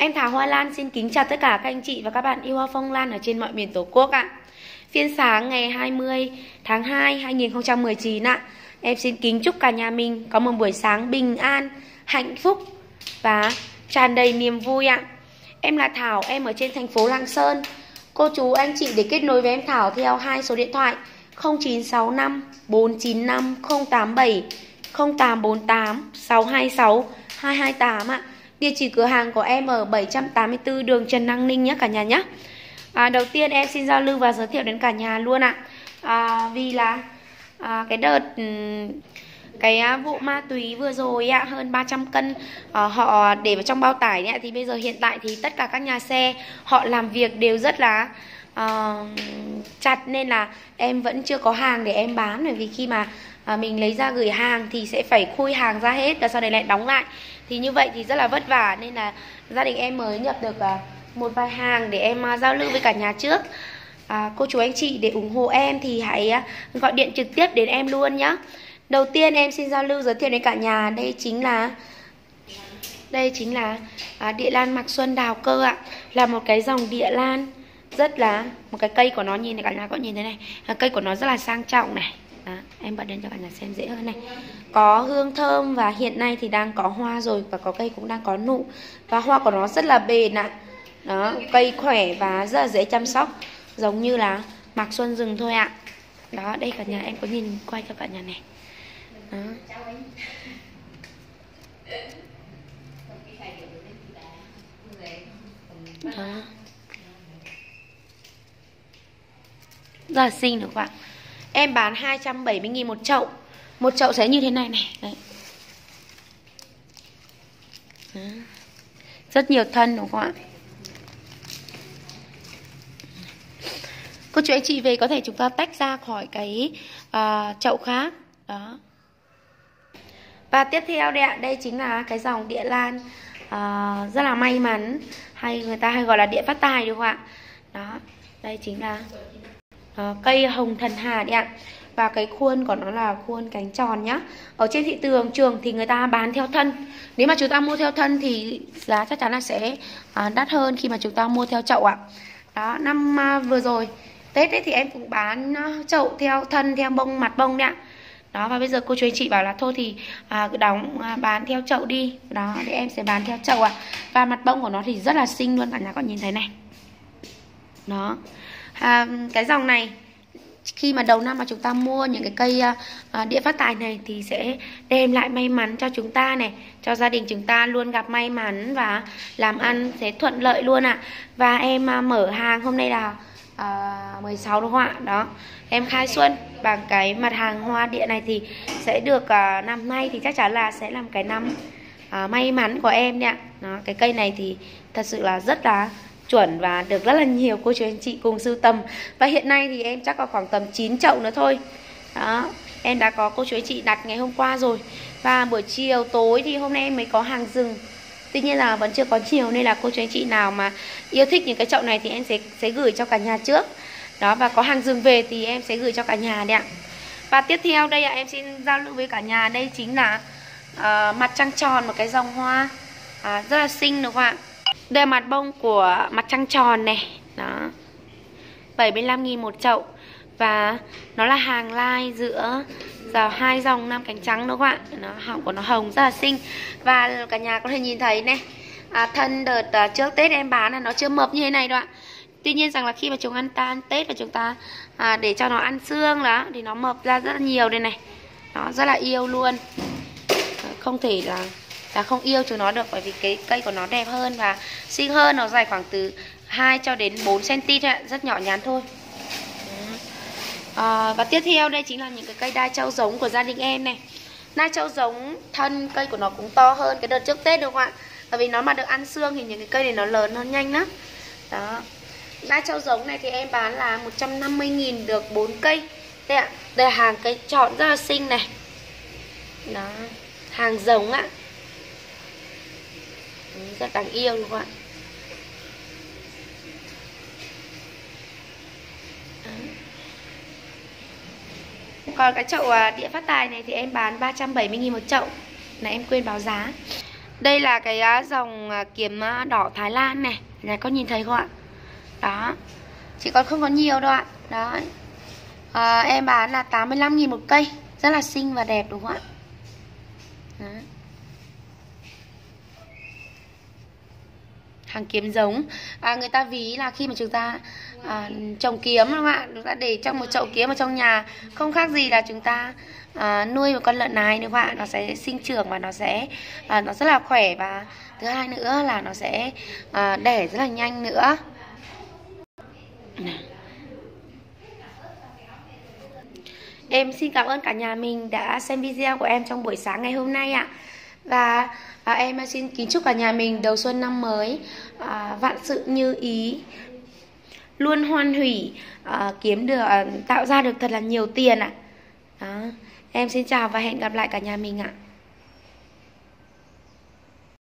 Em Thảo Hoa Lan xin kính chào tất cả các anh chị và các bạn yêu hoa phong lan ở trên mọi miền Tổ quốc ạ. Phiên sáng ngày 20 tháng 2 2019 ạ. Em xin kính chúc cả nhà mình có một buổi sáng bình an, hạnh phúc và tràn đầy niềm vui ạ. Em là Thảo, em ở trên thành phố Lạng Sơn. Cô chú anh chị để kết nối với em Thảo theo hai số điện thoại 0965 495 087 0848 626 228 ạ. Địa chỉ cửa hàng của em ở 784 đường Trần Năng Ninh nhé cả nhà nhé. À, đầu tiên em xin giao lưu và giới thiệu đến cả nhà luôn ạ. À, vì là à, cái đợt ừ, cái à, vụ ma túy vừa rồi ạ hơn 300 cân à, họ để vào trong bao tải ạ thì bây giờ hiện tại thì tất cả các nhà xe họ làm việc đều rất là uh, chặt nên là em vẫn chưa có hàng để em bán bởi vì khi mà à, mình lấy ra gửi hàng thì sẽ phải khui hàng ra hết và sau đấy lại đóng lại. Thì như vậy thì rất là vất vả nên là gia đình em mới nhập được à, một vài hàng để em uh, giao lưu với cả nhà trước. À, cô chú anh chị để ủng hộ em thì hãy à, gọi điện trực tiếp đến em luôn nhé đầu tiên em xin giao lưu giới thiệu đến cả nhà. Đây chính là đây chính là à, địa lan mạc xuân đào cơ ạ. Là một cái dòng địa lan rất là một cái cây của nó nhìn này cả nhà có nhìn thấy này. À, cây của nó rất là sang trọng này à, em bật lên cho bạn nhà xem dễ hơn này. Có hương thơm và hiện nay thì đang có hoa rồi và có cây cũng đang có nụ. Và hoa của nó rất là bền ạ. Đó cây khỏe và rất là dễ chăm sóc. Giống như là mạc xuân rừng thôi ạ. Đó đây cả nhà em có nhìn quay cho cả nhà này. Đó. đó. Rất là xinh được không ạ? Em bán 270.000 một chậu. Một chậu sẽ như thế này này. Đấy. Rất nhiều thân đúng không ạ? Cô chú anh chị về có thể chúng ta tách ra khỏi cái uh, chậu khác. Đó. Và tiếp theo đây ạ. Đây chính là cái dòng địa lan. Uh, Rất là may mắn. Hay người ta hay gọi là địa phát tài đúng không ạ? Đó. Đây chính là uh, cây hồng thần hà đấy ạ. Và cái khuôn của nó là khuôn cánh tròn nhá. Ở trên thị trường trường thì người ta bán theo thân. Nếu mà chúng ta mua theo thân thì giá chắc chắn là sẽ uh, đắt hơn khi mà chúng ta mua theo chậu ạ. Đó năm uh, vừa rồi. Tết ấy thì em cũng bán uh, chậu theo thân theo bông mặt bông đấy ạ. Đó và bây giờ cô chú anh chị bảo là thôi thì à, đóng à, bán theo chậu đi. Đó thì em sẽ bán theo chậu ạ. Và mặt bông của nó thì rất là xinh luôn cả nhà có nhìn thấy này. Đó à, cái dòng này khi mà đầu năm mà chúng ta mua những cái cây à, à đĩa phát tài này thì sẽ đem lại may mắn cho chúng ta này cho gia đình chúng ta luôn gặp may mắn và làm ăn sẽ thuận lợi luôn ạ. À. và em à, mở hàng hôm nay là à, 16 đúng không ạ? Đó. Em khai xuân bằng cái mặt hàng hoa địa này thì sẽ được à, năm nay thì chắc chắn là sẽ làm cái năm à, may mắn của em ạ. Đó cái cây này thì thật sự là rất là chuẩn và được rất là nhiều cô chú anh chị cùng sưu tầm. Và hiện nay thì em chắc có khoảng tầm 9 chậu nữa thôi. Đó em đã có cô chú anh chị đặt ngày hôm qua rồi. Và buổi chiều tối thì hôm nay em mới có hàng rừng. Tuy nhiên là vẫn chưa có chiều nên là cô chú anh chị nào mà yêu thích những cái chậu này thì em sẽ sẽ gửi cho cả nhà trước. Đó và có hàng rừng về thì em sẽ gửi cho cả nhà đấy ạ. Và tiếp theo đây ạ em xin giao lưu với cả nhà. Đây chính là uh, mặt trăng tròn một cái dòng hoa uh, rất là xinh đúng không ạ? Đây là mặt bông của mặt trăng tròn này. Đó. 75.000 một chậu. Và nó là hàng lai giữa giờ hai dòng nam cánh trắng đúng không ạ? Nó họng của nó hồng rất là xinh. Và cả nhà có thể nhìn thấy này à, thân đợt à, trước tết em bán là nó chưa mập như thế này đâu ạ. Tuy nhiên rằng là khi mà chúng ăn tan tết và chúng ta à, để cho nó ăn xương đó thì nó mập ra rất là nhiều đây này. Nó rất là yêu luôn. Không thể là là không yêu chúng nó được bởi vì cái cây của nó đẹp hơn và xinh hơn. Nó dài khoảng từ 2 cho đến 4 cm thôi rất nhỏ nhắn thôi. À, và tiếp theo đây chính là những cái cây đa trâu giống của gia đình em này. Đa trâu giống thân cây của nó cũng to hơn cái đợt trước tết đúng không ạ? Bởi vì nó mà được ăn xương thì những cái cây này nó lớn hơn nhanh lắm. Đó. Đai trâu giống này thì em bán là 150.000 được 4 cây. Đây ạ đây là hàng cây chọn rất là xinh này. Đó. Hàng giống ạ rất đáng yêu đúng không ạ? Còn cái chậu à, địa phát tài này thì em bán 370.000 một chậu. Này em quên báo giá. Đây là cái à, dòng à, kiếm đỏ Thái Lan này. Này con nhìn thấy không ạ? Đó. Chỉ còn không có nhiều đâu ạ. Đó à, ờ, Em bán là 85.000 một cây. Rất là xinh và đẹp đúng không ạ Đó hàng kiếm giống. À, người ta ví là khi mà chúng ta à, trồng kiếm đúng không ạ? Chúng ta để trong một chậu kiếm ở trong nhà không khác gì là chúng ta à, nuôi một con lợn nái đúng không ạ? Nó sẽ sinh trưởng và nó sẽ à, nó rất là khỏe. Và thứ hai nữa là nó sẽ à, đẻ rất là nhanh nữa. Em xin cảm ơn cả nhà mình đã xem video của em trong buổi sáng ngày hôm nay ạ. Và à, em xin kính chúc cả nhà mình đầu xuân năm mới à, vạn sự như ý luôn hoan hỷ à, kiếm được à, tạo ra được thật là nhiều tiền ạ. Đó. Em xin chào và hẹn gặp lại cả nhà mình ạ.